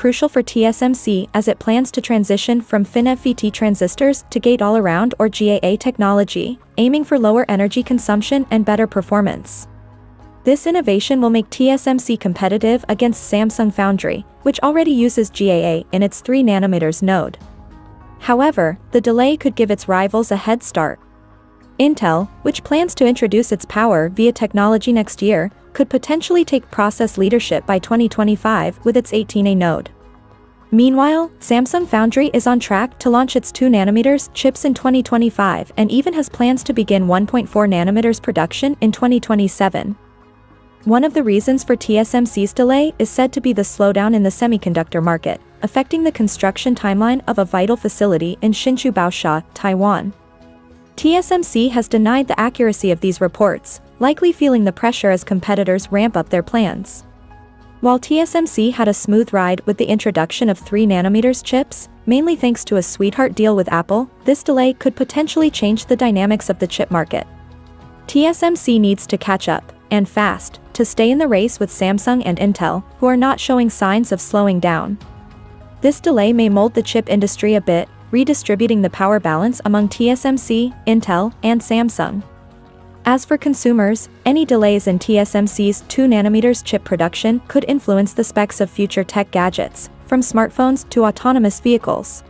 crucial for TSMC as it plans to transition from FinFET transistors to gate-all-around or GAA technology, aiming for lower energy consumption and better performance. This innovation will make TSMC competitive against Samsung Foundry, which already uses GAA in its 3nm node. However, the delay could give its rivals a head start. Intel, which plans to introduce its PowerVia technology next year, could potentially take process leadership by 2025 with its 18A node. Meanwhile, Samsung Foundry is on track to launch its 2nm chips in 2025 and even has plans to begin 1.4nm production in 2027. One of the reasons for TSMC's delay is said to be the slowdown in the semiconductor market, affecting the construction timeline of a vital facility in Hsinchu Baosha, Taiwan. TSMC has denied the accuracy of these reports, likely feeling the pressure as competitors ramp up their plans. While TSMC had a smooth ride with the introduction of 3nm chips, mainly thanks to a sweetheart deal with Apple, this delay could potentially change the dynamics of the chip market. TSMC needs to catch up, and fast, to stay in the race with Samsung and Intel, who are not showing signs of slowing down. This delay may mold the chip industry a bit, redistributing the power balance among TSMC, Intel, and Samsung. As for consumers, any delays in TSMC's 2nm chip production could influence the specs of future tech gadgets, from smartphones to autonomous vehicles.